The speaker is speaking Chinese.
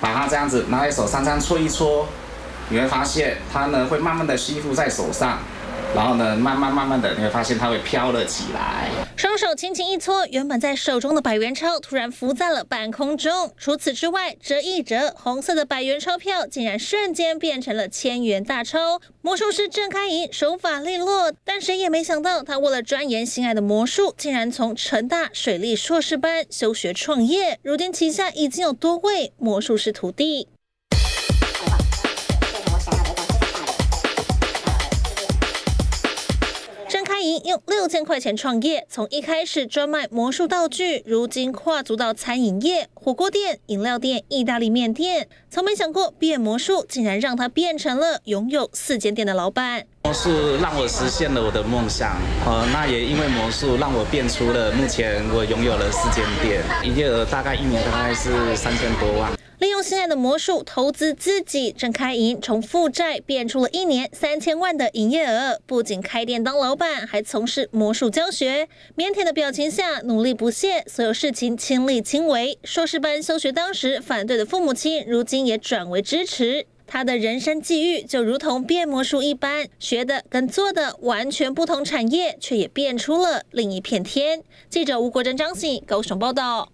把它这样子拿在手上这样搓一搓，你会发现它呢会慢慢的吸附在手上。然后呢，慢慢慢慢的，你会发现它会飘了起来。双手轻轻一搓，原本在手中的百元钞突然浮在了半空中。除此之外，折一折，红色的百元钞票竟然瞬间变成了千元大钞。魔术师郑开银手法利落，但谁也没想到，他为了钻研心爱的魔术，竟然从成大水利硕士班休学创业。如今旗下已经有多位魔术师徒弟。用六千块钱创业，从一开始专卖魔术道具，如今跨足到餐饮业、火锅店、饮料店、意大利面店。从没想过变魔术，竟然让他变成了拥有四间店的老板。魔术让我实现了我的梦想，呃，那也因为魔术让我变出了目前我拥有了四间店，营业额大概一年大概是三千多万。利用现在的魔术投资自己，正开营从负债变出了一年三千万的营业额。不仅开店当老板，还从事魔术教学。腼腆的表情下，努力不懈，所有事情亲力亲为。硕士班休学当时反对的父母亲，如今也转为支持。他的人生际遇就如同变魔术一般，学的跟做的完全不同产业，却也变出了另一片天。记者吴国珍、张信高雄报道。